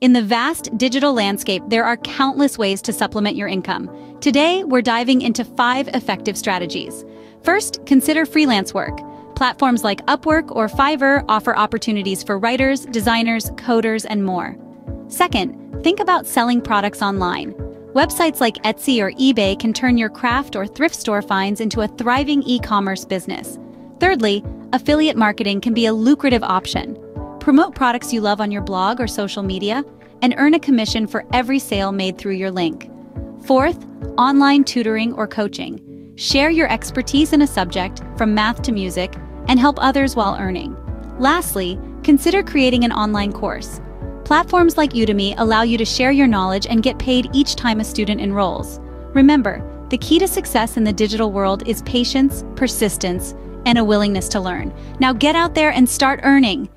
In the vast digital landscape, there are countless ways to supplement your income. Today, we're diving into five effective strategies. First, consider freelance work. Platforms like Upwork or Fiverr offer opportunities for writers, designers, coders, and more. Second, think about selling products online. Websites like Etsy or eBay can turn your craft or thrift store finds into a thriving e-commerce business. Thirdly, affiliate marketing can be a lucrative option. Promote products you love on your blog or social media and earn a commission for every sale made through your link. Fourth, online tutoring or coaching. Share your expertise in a subject, from math to music, and help others while earning. Lastly, consider creating an online course. Platforms like Udemy allow you to share your knowledge and get paid each time a student enrolls. Remember, the key to success in the digital world is patience, persistence, and a willingness to learn. Now get out there and start earning.